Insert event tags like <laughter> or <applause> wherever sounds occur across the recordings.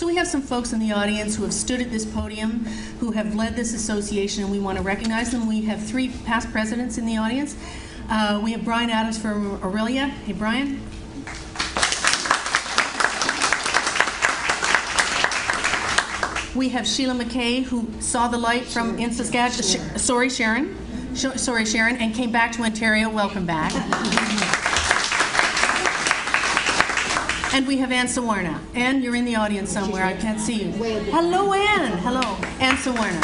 So we have some folks in the audience who have stood at this podium, who have led this association, and we want to recognize them. We have three past presidents in the audience. Uh, we have Brian Adams from Orillia. Hey, Brian. We have Sheila McKay, who saw the light from in Saskatchewan. Sh- sorry, Sharon. Sh- sorry, Sharon, and came back to Ontario. Welcome back. <laughs> And we have Ann Sawarna. Ann, you're in the audience somewhere. I can't see you. Hello, Ann. Hello. Ann Sawarna.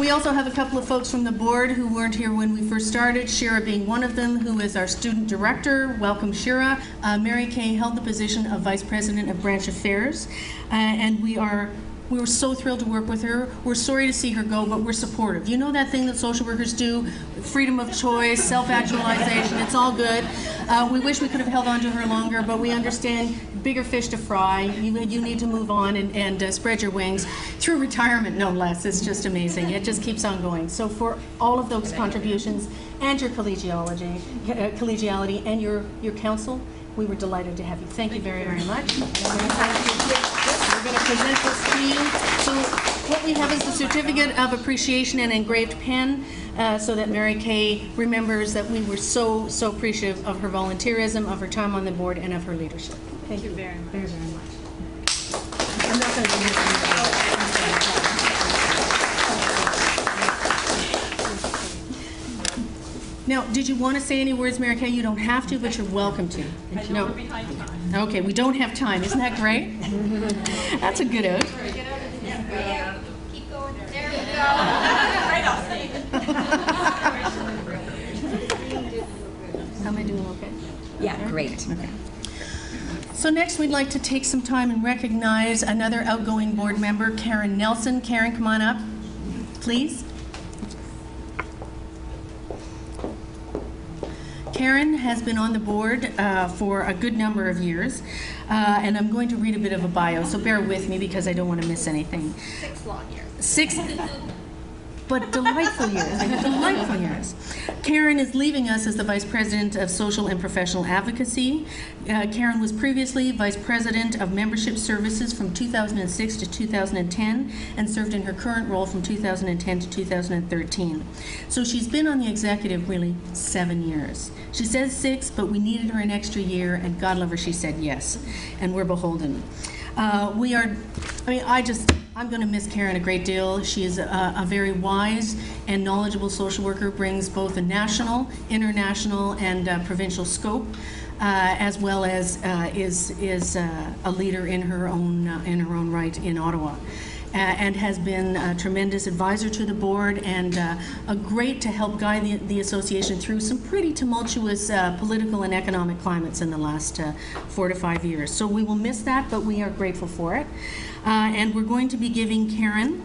We also have a couple of folks from the board who weren't here when we first started, Shira being one of them, who is our student director. Welcome, Shira. Uh, Mary Kay held the position of vice president of branch affairs, uh, and we are we were so thrilled to work with her. We're sorry to see her go, but we're supportive. You know that thing that social workers do freedom of choice, self actualization, it's all good. Uh, we wish we could have held on to her longer, but we understand bigger fish to fry. You, you need to move on and, and uh, spread your wings through retirement, no less. It's just amazing. It just keeps on going. So, for all of those contributions and your collegiality, uh, collegiality and your, your counsel, we were delighted to have you. Thank you very, very much. We're going to present this to you. So what we have is the certificate of appreciation and engraved pen, uh, so that Mary Kay remembers that we were so, so appreciative of her volunteerism, of her time on the board, and of her leadership. Thank you very much. Very, very much. Now, did you want to say any words, Mary Kay? You don't have to, but you're welcome to. No. Okay, we don't have time. Isn't that great? <laughs> That's a good oath. Keep going. There we go. Am I doing okay? Yeah, great. Okay. So next, we'd like to take some time and recognize another outgoing board member, Karen Nelson. Karen, come on up, please. Karen has been on the board uh, for a good number of years, uh, and I'm going to read a bit of a bio, so bear with me because I don't want to miss anything. Six long years. Six, but delightful years, delightful years. Karen is leaving us as the Vice President of Social and Professional Advocacy. Uh, Karen was previously Vice President of Membership Services from 2006 to 2010 and served in her current role from 2010 to 2013. So she's been on the executive really seven years. She says six, but we needed her an extra year, and God love her, she said yes. And we're beholden. Uh, we are, I mean, I just, I'm going to miss Karen a great deal. She is a, a very wise and knowledgeable social worker, brings both a national, international, and uh, provincial scope, uh, as well as uh, is is uh, a leader in her own uh, in her own right in Ottawa. And has been a tremendous advisor to the board and uh, a great to help guide the, the association through some pretty tumultuous uh, political and economic climates in the last uh, four to five years. So we will miss that, but we are grateful for it. And we're going to be giving Karen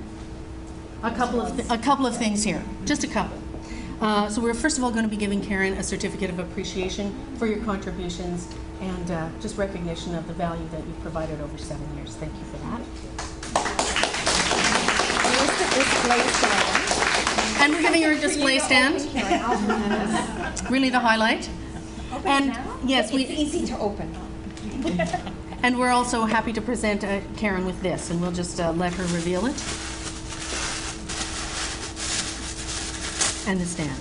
a couple of a couple of things here, just a couple. Uh, so we're first of all going to be giving Karen a certificate of appreciation for your contributions and uh, just recognition of the value that you've provided over seven years. Thank you for that. Here's the display stand. And we're giving her a display stand. Really the highlight. And yes, It's we easy to open. and we're also happy to present uh, Karen with this, and we'll just uh, let her reveal it. And the stand.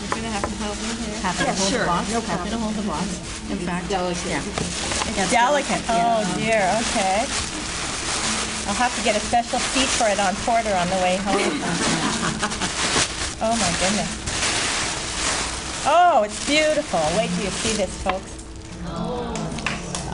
You're gonna have to help me here. Happy to hold sure, the box. no Happy to hold the box. In fact, delicate. yeah. It's delicate. Oh dear. Okay. I'll have to get a special seat for it on Porter on the way home. oh my goodness. Oh, it's beautiful. Wait till you see this, folks.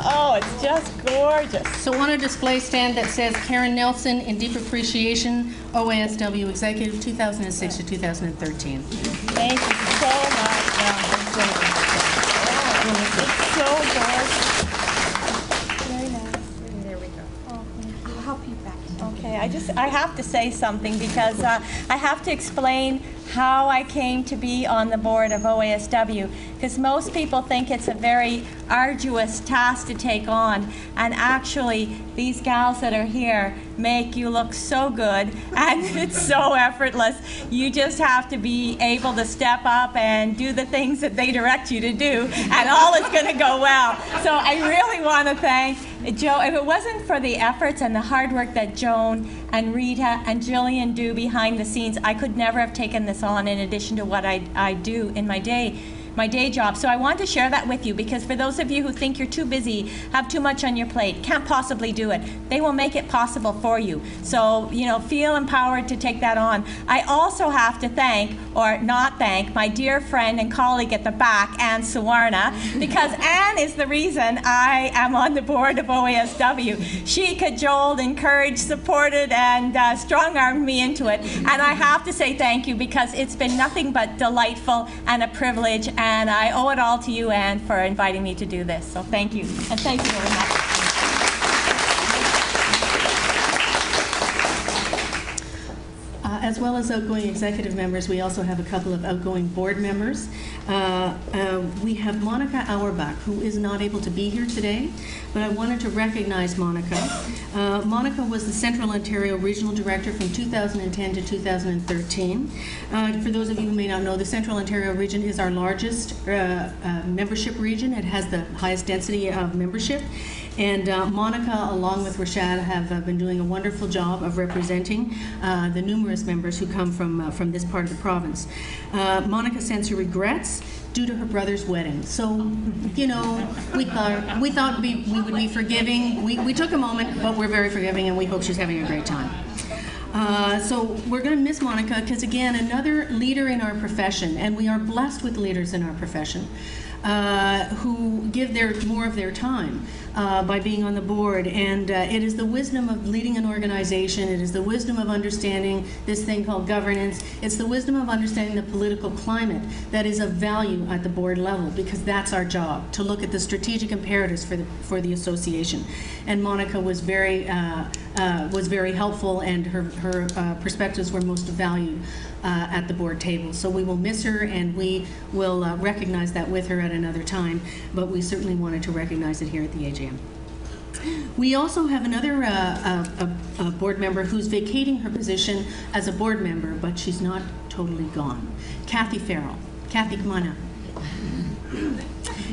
Oh, it's just gorgeous. So on a display stand that says Karen Nelson in deep appreciation, OASW Executive 2006 to 2013. Thank you so much. Yeah, it's so gorgeous. Very nice. There we go. I'll help you back. Okay, I just, I have to say something because uh, I have to explain how I came to be on the board of OASW because most people think it's a very arduous task to take on and actually these gals that are here make you look so good <laughs> and it's so effortless. You just have to be able to step up and do the things that they direct you to do and all is going to go well. So I really want to thank Joe, if it wasn't for the efforts and the hard work that Joan and Rita and Jillian do behind the scenes, I could never have taken this on in addition to what I, I do in my day my day job. So I want to share that with you because for those of you who think you're too busy, have too much on your plate, can't possibly do it, they will make it possible for you. So, you know, feel empowered to take that on. I also have to thank, or not thank, my dear friend and colleague at the back, Anne Sawarna, <laughs> because Anne is the reason I am on the board of OASW. She cajoled, encouraged, supported, and uh, strong armed me into it. And I have to say thank you because it's been nothing but delightful and a privilege and I owe it all to you, Anne, for inviting me to do this. So thank you, and thank you very much. Uh, As well as outgoing executive members, we also have a couple of outgoing board members. Uh, uh, We have Monica Auerbach, who is not able to be here today, but I wanted to recognize Monica. Uh, Monica was the Central Ontario Regional Director from 2010 to 2013. Uh, For those of you who may not know, the Central Ontario region is our largest uh, uh, membership region. It has the highest density of membership. And uh, Monica, along with Rashad, have uh, been doing a wonderful job of representing uh, the numerous members who come from, uh, from this part of the province. Uh, Monica sends her regrets due to her brother's wedding. So, you know, we thought, we thought we, we would be forgiving. We, we took a moment, but we're very forgiving, and we hope she's having a great time. Uh, so we're going to miss Monica because, again, another leader in our profession, and we are blessed with leaders in our profession uh, who give their more of their time uh, by being on the board. And uh, it is the wisdom of leading an organization. It is the wisdom of understanding this thing called governance. It's the wisdom of understanding the political climate that is of value at the board level because that's our job to look at the strategic imperatives for the for the association. And Monica was very uh, uh, was very helpful, and her her uh, perspectives were most valued uh, at the board table. So we will miss her, and we will uh, recognize that with her at another time. But we certainly wanted to recognize it here at the AGM. We also have another uh, a, a board member who's vacating her position as a board member, but she's not totally gone. Kathy Farrell. Kathy, come on up.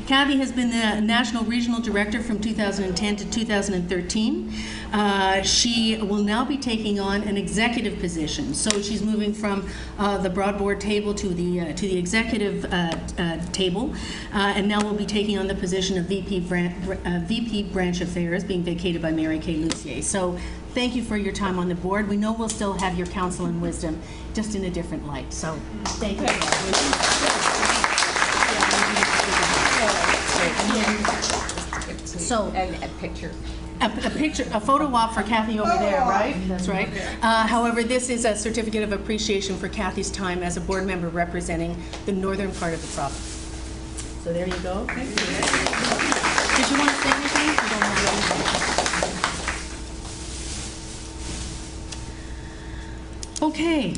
Kathy has been the National Regional Director from 2010 to 2013. Uh, she will now be taking on an executive position. So she's moving from uh, the broad board table to the uh, to the executive uh, uh, table, uh, and now will be taking on the position of VP, Bran- VP Branch Affairs, being vacated by Mary Kay Lucier. So thank you for your time on the board. We know we'll still have your counsel and wisdom, just in a different light. So thank you. So, And a picture. a, a picture, a photo op for Kathy over there, right? That's right. Uh, however, this is a certificate of appreciation for Kathy's time as a board member representing the northern part of the province. So there you go. Did you want to say anything? You don't have anything? Okay.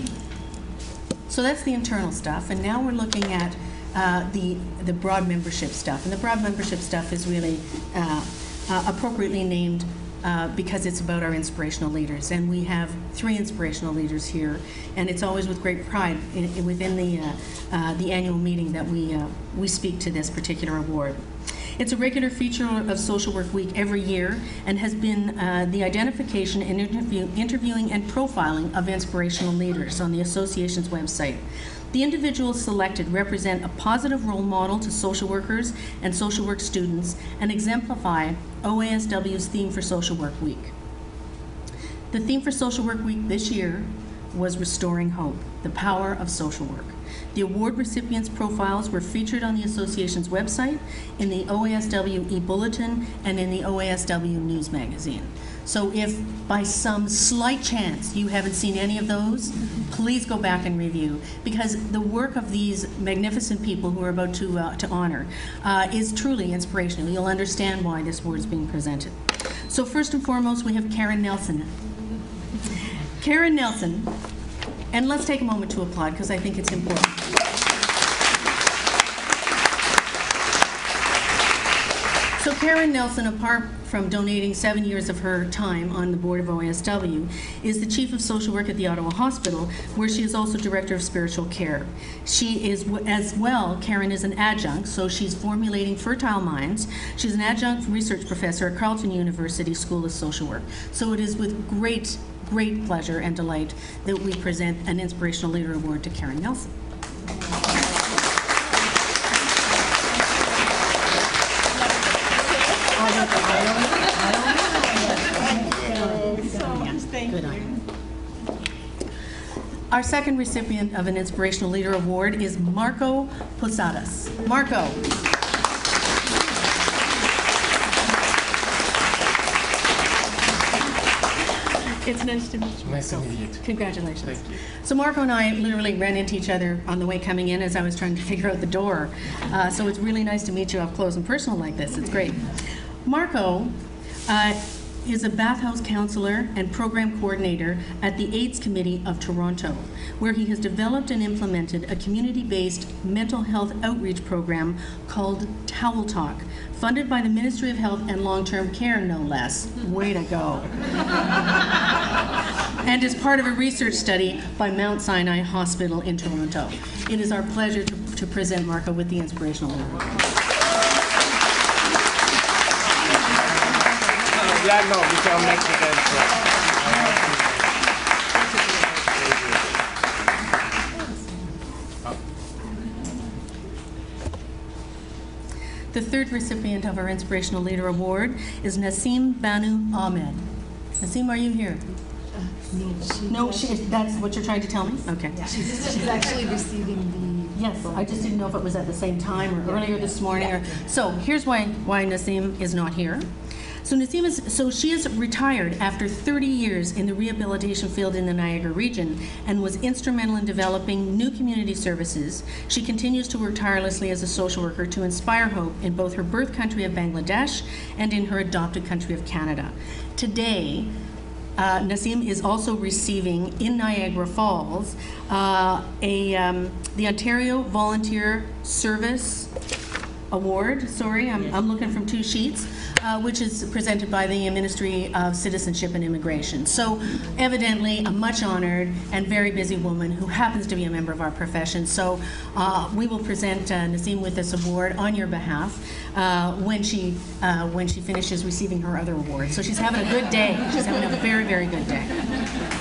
So that's the internal stuff, and now we're looking at uh, the the broad membership stuff. And the broad membership stuff is really uh, uh, appropriately named uh, because it's about our inspirational leaders. And we have three inspirational leaders here, and it's always with great pride in, in- within the uh, uh, the annual meeting that we uh, we speak to this particular award. It's a regular feature of Social Work Week every year and has been the identification and interview, interviewing and profiling of inspirational leaders on the association's website. The individuals selected represent a positive role model to social workers and social work students and exemplify OASW's theme for Social Work Week. The theme for Social Work Week this year was Restoring Hope, the Power of Social Work. The award recipients' profiles were featured on the association's website, in the OASW e-bulletin, and in the OASW News Magazine. So if by some slight chance you haven't seen any of those, please go back and review, because the work of these magnificent people who are about to, uh, to honor uh, is truly inspirational. You'll understand why this award is being presented. So first and foremost, we have Karen Nelson. Karen Nelson And let's take a moment to applaud, because I think it's important. So Karen Nelson, apart from donating seven years of her time on the board of OASW, is the chief of social work at the Ottawa Hospital, where she is also director of spiritual care. She is, as well, Karen is an adjunct, so she's formulating fertile minds. She's an adjunct research professor at Carleton University School of Social Work. So it is with great, great pleasure and delight that we present an Inspirational Leader Award to Karen Nelson. Good you. Our second recipient of an Inspirational Leader Award is Marco Posadas. Marco. It's nice to meet you. Nice to meet you. Congratulations. Thank you. So Marco and I literally ran into each other on the way coming in as I was trying to <laughs> figure out the door. Uh, so it's really nice to meet you up close and personal like this. It's great. Marco uh, is a bathhouse counselor and program coordinator at the AIDS Committee of Toronto, where he has developed and implemented a community-based mental health outreach program called Towel Talk, funded by the Ministry of Health and Long-Term Care, no less. Way to go <laughs> and is part of a research study by Mount Sinai Hospital in Toronto. It is our pleasure to, to present Marco with the Inspirational Award. Yeah, no, because I'm Mexican. So. The third recipient of our Inspirational Leader Award is Nassim Banu Ahmed. Nassim, are you here? No, she, that's what you're trying to tell me? Okay. She's actually receiving the... Yes, I just didn't know if it was at the same time or earlier this morning or, so here's why, why Nassim is not here. So Nassim is, so she is retired after 30 years in the rehabilitation field in the Niagara region and was instrumental in developing new community services. She continues to work tirelessly as a social worker to inspire hope in both her birth country of Bangladesh and in her adopted country of Canada. Today, uh, Nassim is also receiving in Niagara Falls uh, a um, the Ontario Volunteer Service Award. Sorry, I'm, I'm looking from two sheets, uh, which is presented by the Ministry of Citizenship and Immigration. So, evidently, a much honored and very busy woman who happens to be a member of our profession. So, uh, we will present uh, Nassim with this award on your behalf uh, when she uh, when she finishes receiving her other award. So she's having a good day. She's having a very very good day.